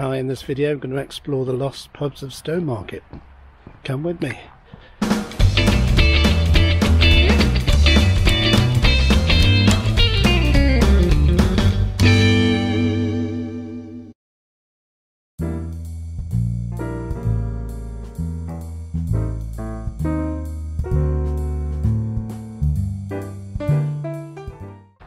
Hi, in this video I'm going to explore the lost pubs of Stowmarket. Come with me.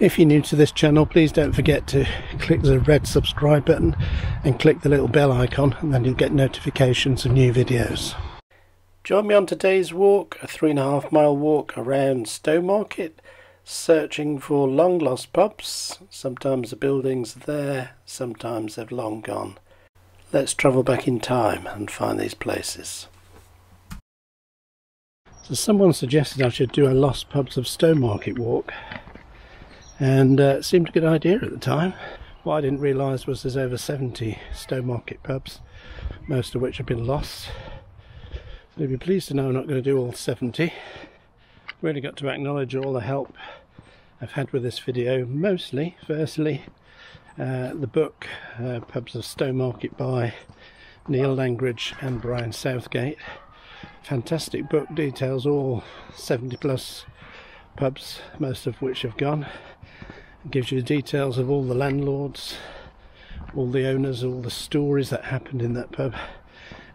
If you're new to this channel, please don't forget to click the red subscribe button and click the little bell icon and then you'll get notifications of new videos. Join me on today's walk, a three and a half mile walk around Stowmarket, searching for long lost pubs. Sometimes the buildings are there, sometimes they've long gone. Let's travel back in time and find these places. So someone suggested I should do a Lost Pubs of Stowmarket walk and uh, seemed a good idea at the time. What I didn't realise was there's over 70 Stowmarket pubs, most of which have been lost. So you'll be pleased to know I'm not going to do all 70. Really got to acknowledge all the help I've had with this video. Mostly, firstly, uh, the book uh, Pubs of Stowmarket by Neil Langridge and Brian Southgate. Fantastic book, details all 70 plus pubs, most of which have gone. Gives you the details of all the landlords, all the owners, all the stories that happened in that pub.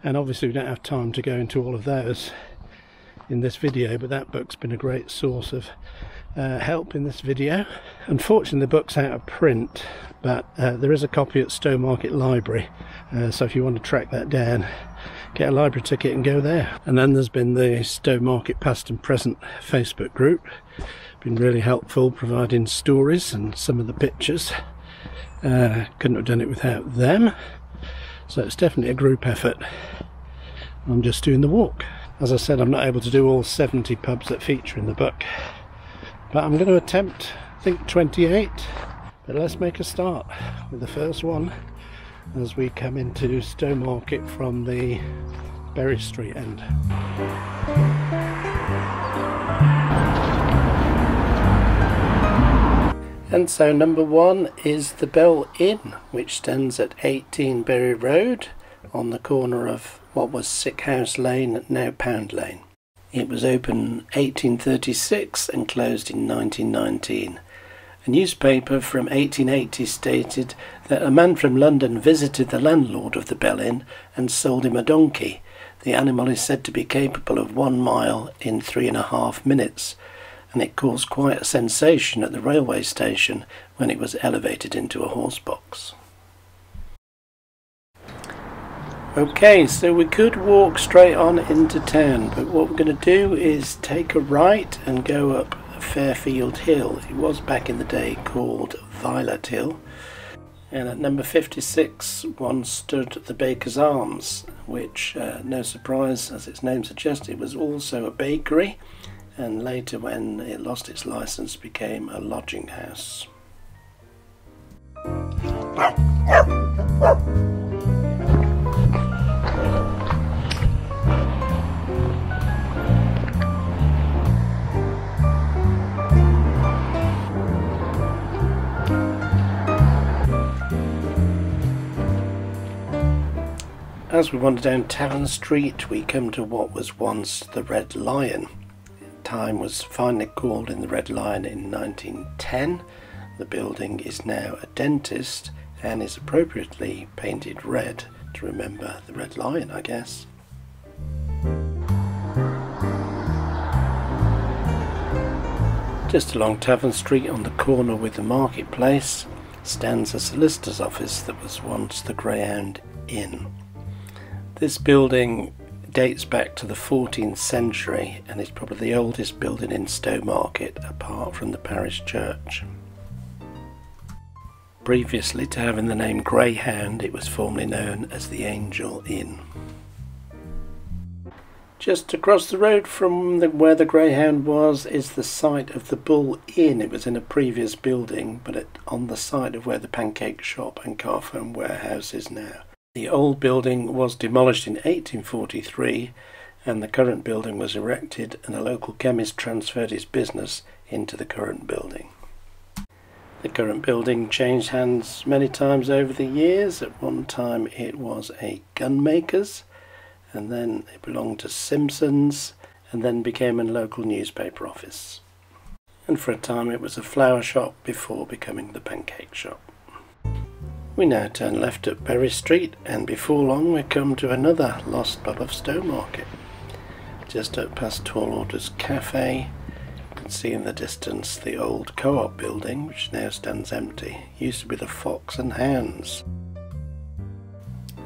And obviously, we don't have time to go into all of those in this video, but that book's been a great source of uh, help in this video. Unfortunately, the book's out of print, but uh, there is a copy at Stowmarket Library, uh, so if you want to track that down, get a library ticket and go there. And then there's been the Stowmarket Past and Present Facebook group, been really helpful providing stories and some of the pictures. Uh, couldn't have done it without them. So it's definitely a group effort. I'm just doing the walk. As I said, I'm not able to do all 70 pubs that feature in the book, but I'm going to attempt, I think, 28. But let's make a start with the first one as we come into Stowmarket from the Bury Street end. And so number one is the Bell Inn, which stands at 18 Bury Road on the corner of what was Sick House Lane, and now Pound Lane. It was open 1836 and closed in 1919. A newspaper from 1880 stated that a man from London visited the landlord of the Bell Inn and sold him a donkey. The animal is said to be capable of one mile in three and a half minutes and it caused quite a sensation at the railway station when it was elevated into a horse box. Okay, so we could walk straight on into town, but what we're going to do is take a right and go up Fairfield Hill. It was back in the day called Violet Hill. And at number 56 once stood the Baker's Arms, which, uh, no surprise as its name suggests, it was also a bakery and later when it lost its license became a lodging house. As we wander down Tavern Street, we come to what was once the Red Lion time was finally called in the Red Lion in 1910. The building is now a dentist and is appropriately painted red to remember the Red Lion, I guess. Just along Tavern Street on the corner with the marketplace stands a solicitor's office that was once the Greyhound Inn. This building dates back to the 14th century and is probably the oldest building in Stowmarket apart from the parish church. Previously to having the name Greyhound, it was formerly known as the Angel Inn. Just across the road from the, where the Greyhound was is the site of the Bull Inn. It was in a previous building, but it, on the site of where the pancake shop and Carphone warehouse is now. The old building was demolished in 1843 and the current building was erected and a local chemist transferred his business into the current building. The current building changed hands many times over the years. At one time it was a gunmaker's and then it belonged to Simpson's and then became a local newspaper office. And for a time it was a flower shop before becoming the pancake shop. We now turn left at Bury Street and before long we come to another lost pub of Stowmarket. Just up past Tall Orders Cafe, you can see in the distance the old co-op building which now stands empty. It used to be the Fox and Hounds.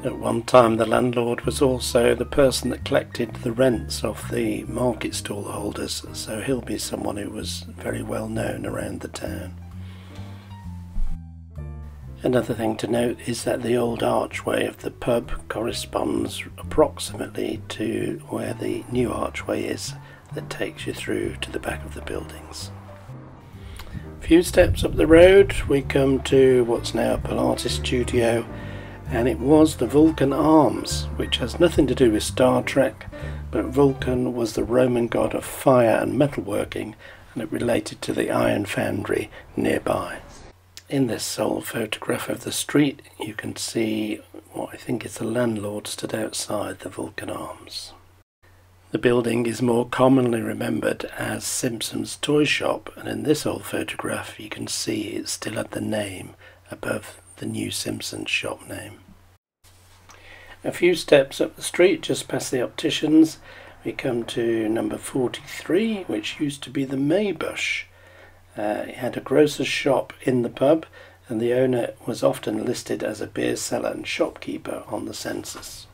At one time the landlord was also the person that collected the rents off the market stall holders, so he'll be someone who was very well known around the town. Another thing to note is that the old archway of the pub corresponds approximately to where the new archway is that takes you through to the back of the buildings. A few steps up the road we come to what's now Pilates studio and it was the Vulcan Arms which has nothing to do with Star Trek but Vulcan was the Roman god of fire and metalworking and it related to the iron foundry nearby. In this sole photograph of the street, you can see what I think is the landlord stood outside the Vulcan Arms. The building is more commonly remembered as Simpson's Toy Shop, and in this old photograph you can see it still had the name above the new Simpsons shop name. A few steps up the street, just past the opticians, we come to number 43, which used to be the Maybush. Uh, it had a grocer's shop in the pub, and the owner was often listed as a beer seller and shopkeeper on the census.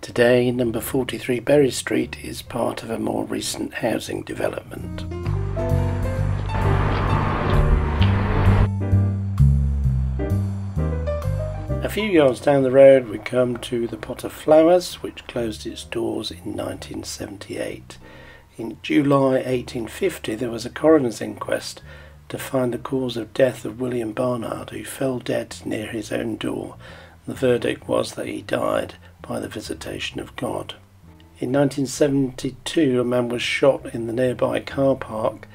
Today, number 43 Bury Street is part of a more recent housing development. A few yards down the road we come to the Pot of Flowers, which closed its doors in 1978. In July 1850 there was a coroner's inquest to find the cause of death of William Barnard, who fell dead near his own door. The verdict was that he died by the visitation of God. In 1972 a man was shot in the nearby car park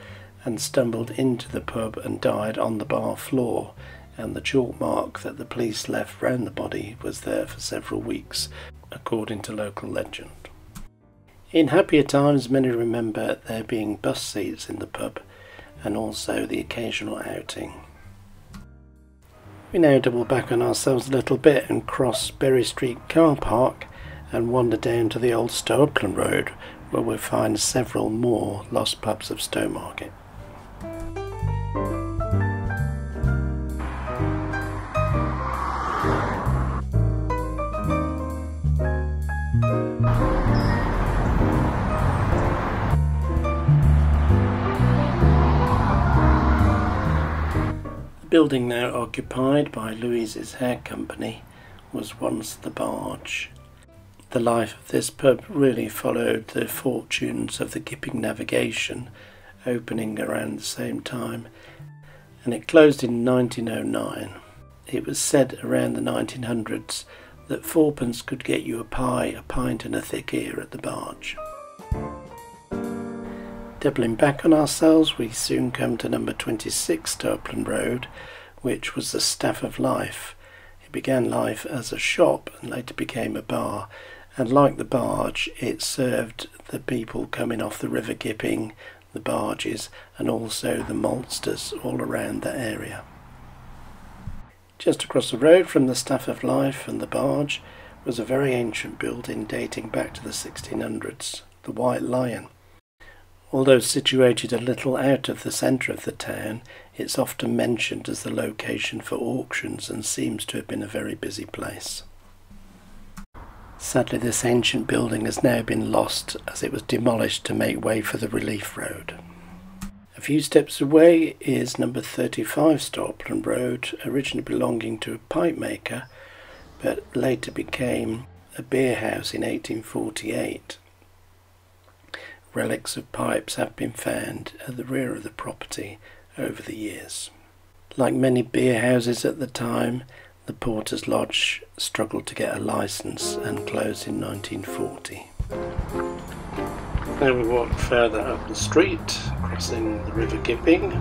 and stumbled into the pub and died on the bar floor and the chalk mark that the police left round the body was there for several weeks, according to local legend. In happier times, many remember there being bus seats in the pub and also the occasional outing. We now double back on ourselves a little bit and cross Bury Street car park and wander down to the old Stow Road where we'll find several more lost pubs of Stowmarket. Building now occupied by Louise's Hair Company was once the barge. The life of this pub really followed the fortunes of the Gipping Navigation, opening around the same time, and it closed in 1909. It was said around the 1900s that fourpence could get you a pie, a pint and a thick ear at the barge. Doubling back on ourselves, we soon come to number 26 to Upland Road, which was the Staff of Life. It began life as a shop and later became a bar, and like the barge, it served the people coming off the River Gipping, the barges, and also the maltsters all around the area. Just across the road from the Staff of Life and the barge was a very ancient building dating back to the 1600s, the White Lion. Although situated a little out of the centre of the town, it's often mentioned as the location for auctions and seems to have been a very busy place. Sadly, this ancient building has now been lost as it was demolished to make way for the relief road. A few steps away is number 35 Stow Upland Road, originally belonging to a pipe maker, but later became a beer house in 1848 relics of pipes have been found at the rear of the property over the years. Like many beer houses at the time, the Porter's Lodge struggled to get a license and closed in 1940. Now we walk further up the street, crossing the River Gipping,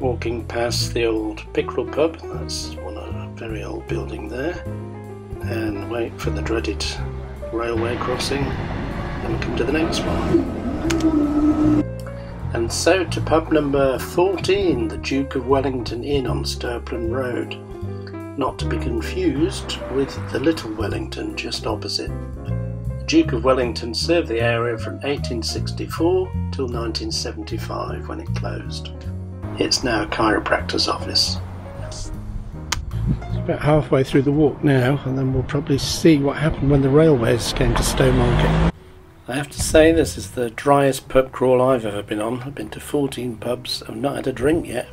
Walking past the old Pickerel pub, that's one a very old building there, and wait for the dreaded railway crossing, we come to the next one. And so to pub number 14, the Duke of Wellington Inn on Stowupland Road, not to be confused with the Little Wellington just opposite. The Duke of Wellington served the area from 1864 till 1975 when it closed. It's now a chiropractor's office. It's about halfway through the walk now, and then we'll probably see what happened when the railways came to Stowmarket. I have to say, this is the driest pub crawl I've ever been on. I've been to 14 pubs, I've not had a drink yet.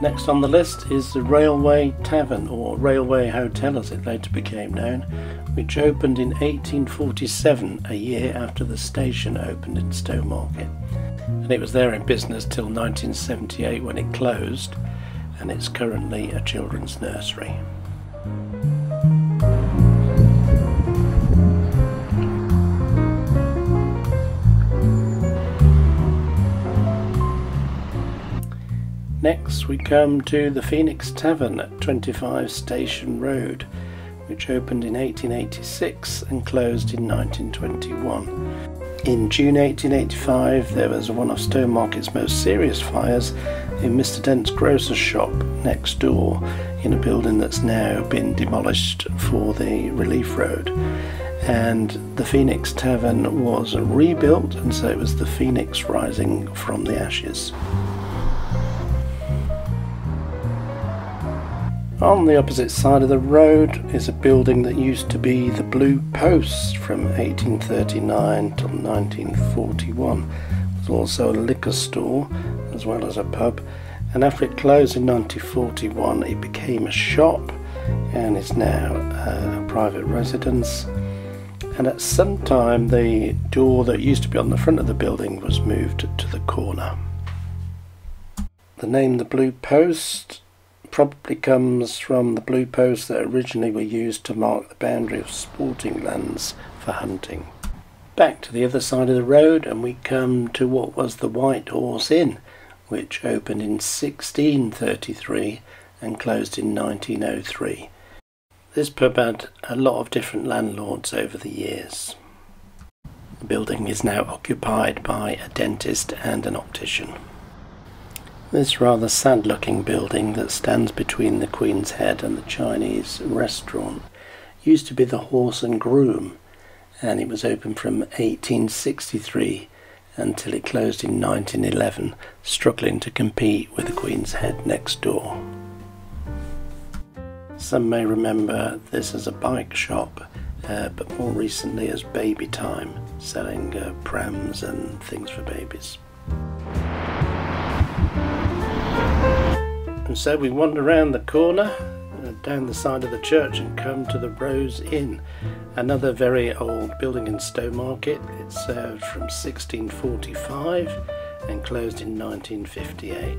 Next on the list is the Railway Tavern, or Railway Hotel as it later became known, which opened in 1847, a year after the station opened in Stowmarket. And it was there in business till 1978 when it closed, and it's currently a children's nursery. Next we come to the Phoenix Tavern at 25 Station Road, which opened in 1886 and closed in 1921. In June 1885 there was one of Stowmarket's most serious fires in Mr Dent's grocer's shop next door in a building that's now been demolished for the relief road and the Phoenix Tavern was rebuilt and so it was the Phoenix rising from the ashes. On the opposite side of the road is a building that used to be the Blue Post from 1839 till 1941. It was also a liquor store as well as a pub and after it closed in 1941 it became a shop and is now a private residence and at some time the door that used to be on the front of the building was moved to the corner. The name the Blue Post probably comes from the blue posts that originally were used to mark the boundary of sporting lands for hunting. Back to the other side of the road and we come to what was the White Horse Inn, which opened in 1633 and closed in 1903. This pub had a lot of different landlords over the years. The building is now occupied by a dentist and an optician. This rather sad looking building that stands between the Queen's Head and the Chinese restaurant used to be the Horse and Groom and it was open from 1863 until it closed in 1911, struggling to compete with the Queen's Head next door. Some may remember this as a bike shop, uh, but more recently as Baby Time, selling uh, prams and things for babies. And so we wander around the corner, uh, down the side of the church, and come to the Rose Inn, another very old building in Stowmarket. It served from 1645 and closed in 1958.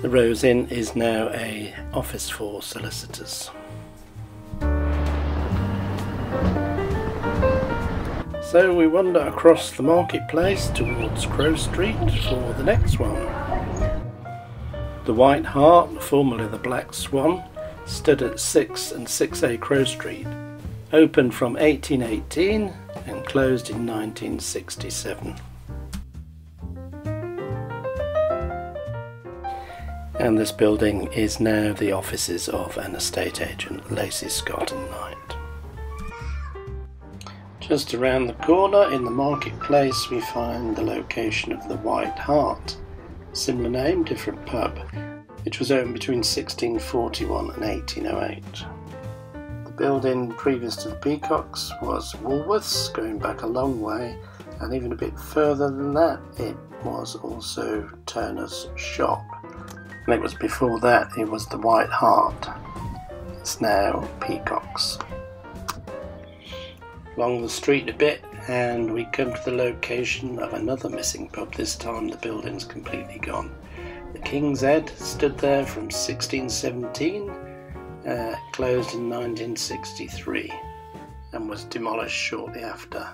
The Rose Inn is now a office for solicitors. So we wander across the marketplace towards Crow Street for the next one. The White Hart, formerly the Black Swan, stood at 6 and 6A Crow Street, opened from 1818 and closed in 1967. And this building is now the offices of an estate agent, Lacy Scott and Knight. Just around the corner in the marketplace we find the location of the White Hart, similar name, different pub, which was opened between 1641 and 1808. The building previous to the Peacocks was Woolworths, going back a long way, and even a bit further than that it was also Turner's shop. And it was before that it was the White Hart. It's now Peacocks. Along the street a bit and we come to the location of another missing pub. This time the building's completely gone. The King's Head stood there from 1617, uh, closed in 1963 and was demolished shortly after.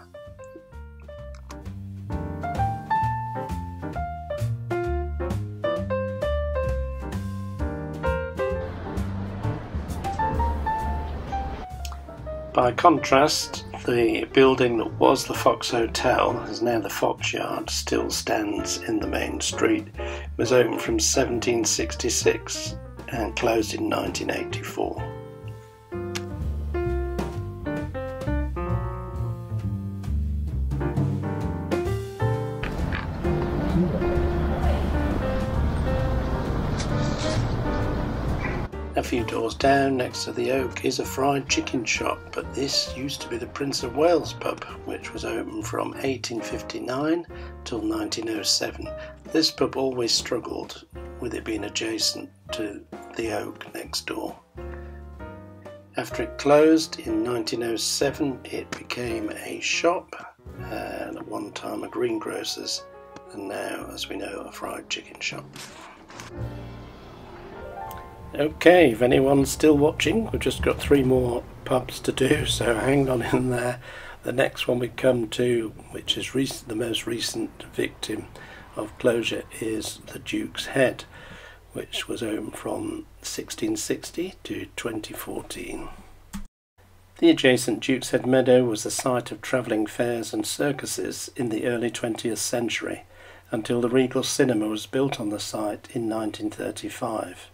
By contrast, the building that was the Fox Hotel is now the Fox Yard, still stands in the main street. It was opened from 1766 and closed in 1984. Few doors down, next to the Oak, is a fried chicken shop, but this used to be the Prince of Wales pub, which was open from 1859 till 1907. This pub always struggled with it being adjacent to the Oak next door. After it closed in 1907, it became a shop and at one time a greengrocer's, and now, as we know, a fried chicken shop. Okay, if anyone's still watching, we've just got three more pubs to do, so hang on in there. The next one we come to, which is the most recent victim of closure, is the Duke's Head, which was opened from 1660 to 2014. The adjacent Duke's Head Meadow was the site of travelling fairs and circuses in the early 20th century, until the Regal Cinema was built on the site in 1935.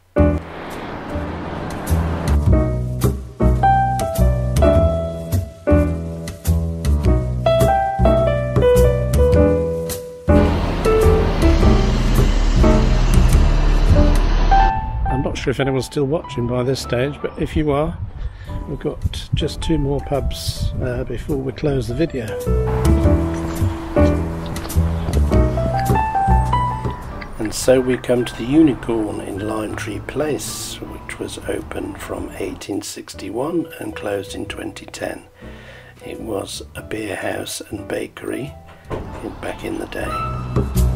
Sure if anyone's still watching by this stage, but if you are, we've got just two more pubs uh, before we close the video. And so we come to the Unicorn in Lime Tree Place, which was open from 1861 and closed in 2010. It was a beer house and bakery back in the day.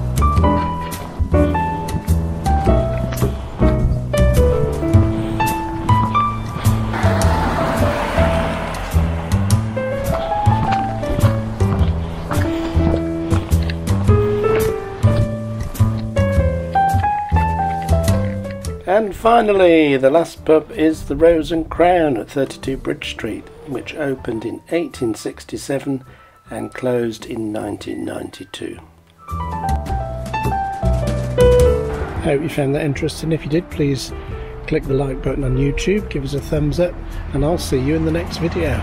And finally, the last pub is the Rose and Crown at 32 Bridge Street, which opened in 1867 and closed in 1992. I hope you found that interesting. If you did, please click the like button on YouTube, give us a thumbs up, and I'll see you in the next video.